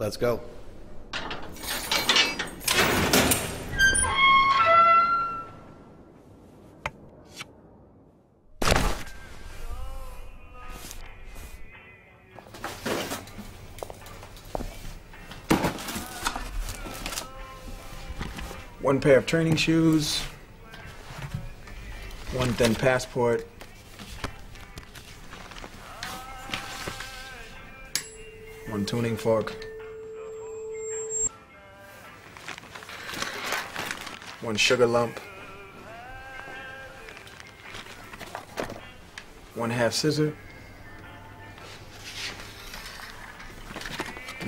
Let's go. One pair of training shoes, one thin passport, one tuning fork, one sugar lump, one half scissor,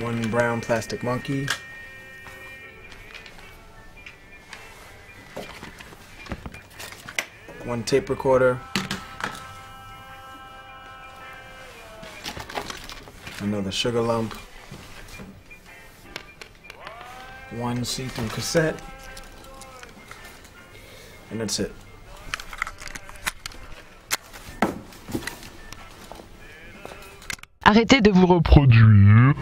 one brown plastic monkey, one tape recorder, another sugar lump, one see-through cassette, Arrêtez de vous reproduire.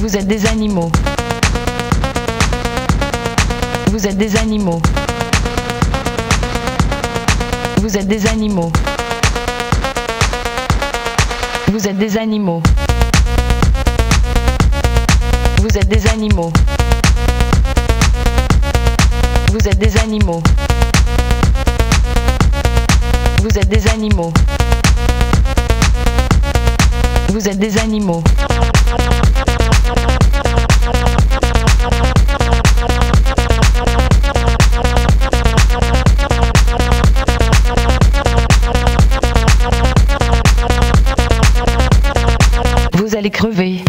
Vous êtes des animaux. Vous êtes des animaux. Vous êtes des animaux. Vous êtes des animaux. Vous êtes des animaux. Vous êtes des animaux. Vous êtes des animaux. Vous êtes des animaux. Vous allez crever.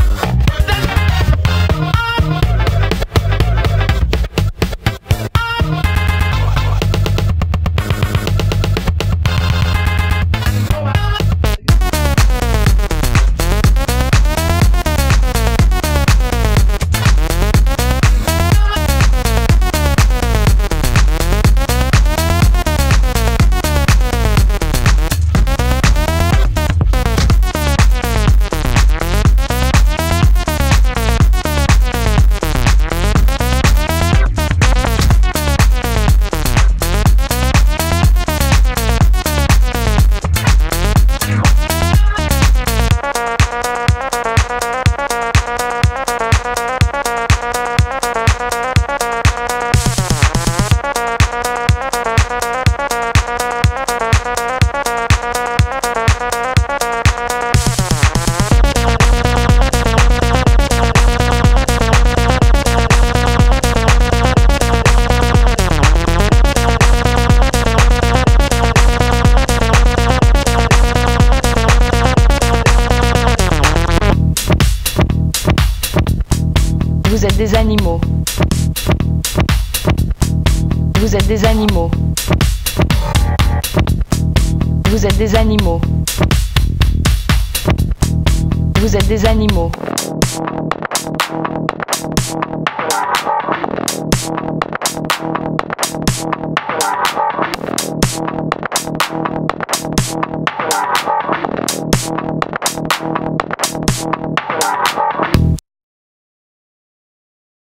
Êtes des animaux. Vous êtes des animaux. Vous êtes des animaux. Vous êtes des animaux.